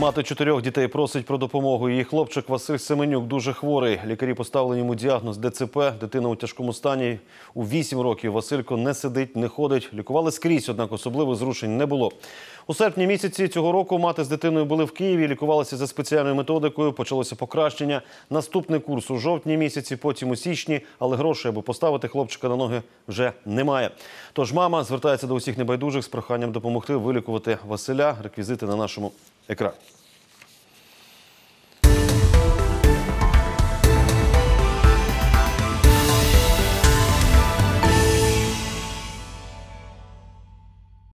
Мати чотирьох дітей просить про допомогу. Її хлопчик Василь Семенюк дуже хворий. Лікарі поставили йому діагноз ДЦП. Дитина у тяжкому стані. У вісім років Василько не сидить, не ходить. Лікували скрізь, однак особливих зрушень не було. У серпні місяці цього року мати з дитиною були в Києві, лікувалися за спеціальною методикою. Почалося покращення. Наступний курс у жовтні місяці, потім у січні, але грошей, аби поставити хлопчика на ноги, вже немає. Тож мама звертається до усіх небайдужих з проханням допомогти вилікувати Василя. Реквізити на нашому екрані.